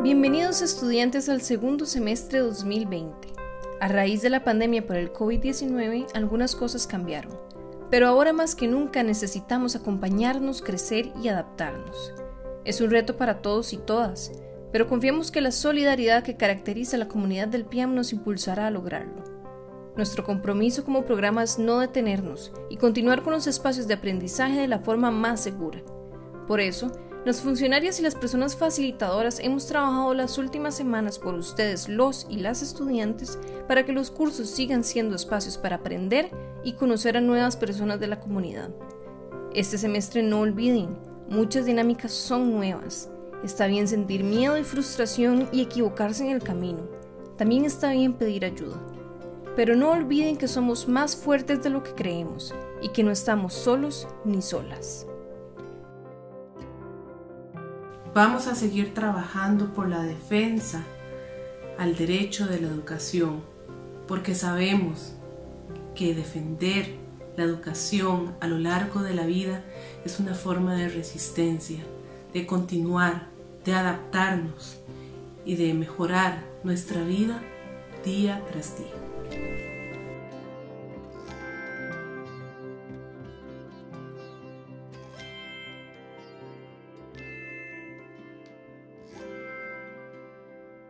Bienvenidos estudiantes al segundo semestre 2020. A raíz de la pandemia por el COVID-19, algunas cosas cambiaron, pero ahora más que nunca necesitamos acompañarnos, crecer y adaptarnos. Es un reto para todos y todas, pero confiamos que la solidaridad que caracteriza a la comunidad del PIAM nos impulsará a lograrlo. Nuestro compromiso como programa es no detenernos y continuar con los espacios de aprendizaje de la forma más segura. Por eso, los funcionarios y las personas facilitadoras hemos trabajado las últimas semanas por ustedes, los y las estudiantes, para que los cursos sigan siendo espacios para aprender y conocer a nuevas personas de la comunidad. Este semestre no olviden, muchas dinámicas son nuevas. Está bien sentir miedo y frustración y equivocarse en el camino. También está bien pedir ayuda. Pero no olviden que somos más fuertes de lo que creemos y que no estamos solos ni solas. Vamos a seguir trabajando por la defensa al derecho de la educación, porque sabemos que defender la educación a lo largo de la vida es una forma de resistencia, de continuar, de adaptarnos y de mejorar nuestra vida día tras día.